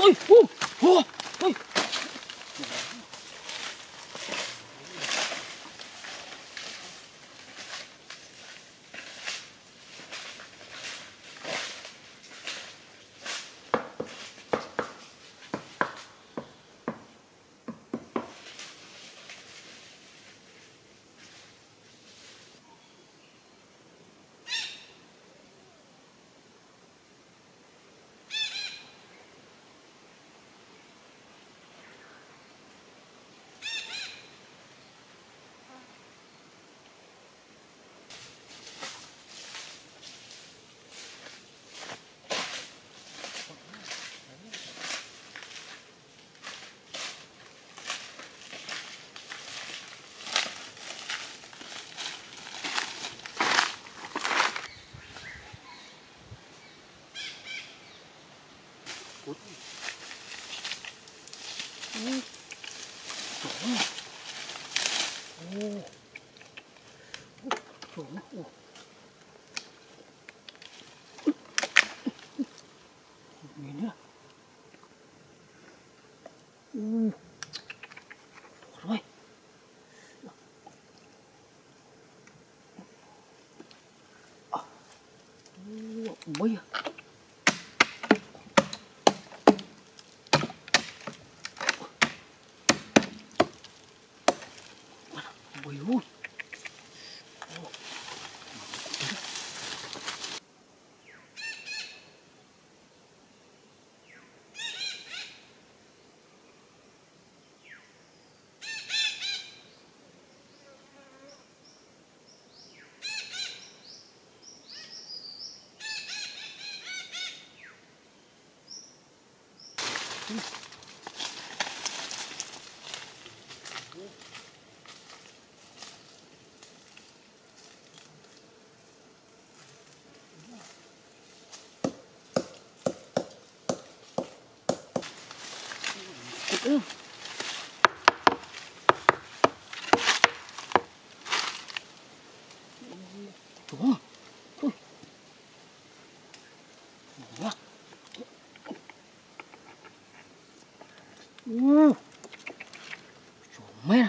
어이 구, 어. 哦，走。哦，哦，走。哦。嗯。走。Ừ. Trời mẹ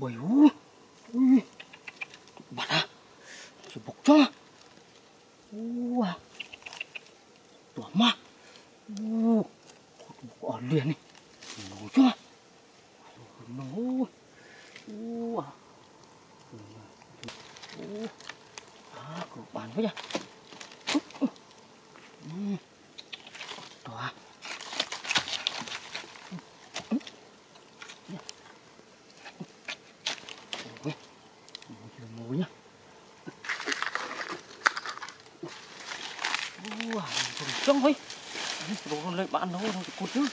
Bầy ui. Ui. Bạn à. Chỉ bọc cho. Ui. Tuổi mà. Ui. Bọc ở liền đi. Nấu cho. Nấu. Ui. Ui. À, cửa bàn với nhá. Ừ. bạn nấu thôi, cột chứ.